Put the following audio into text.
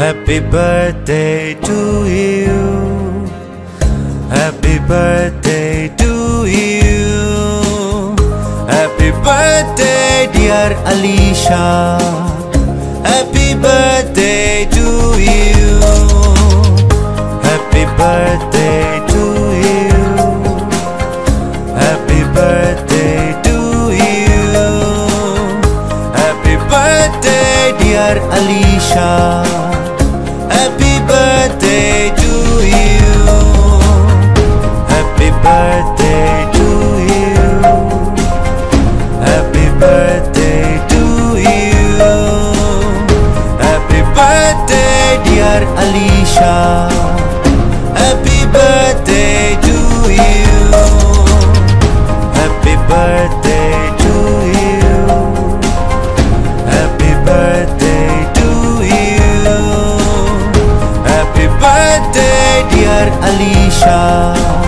Happy birthday to you. Happy birthday to you. Happy birthday, dear Alisha. Happy birthday to you. Happy birthday to you. Happy birthday to you. Happy birthday, dear Alisha. Alisha. Happy birthday to you. Happy birthday to you. Happy birthday to you. Happy birthday, dear Alisha.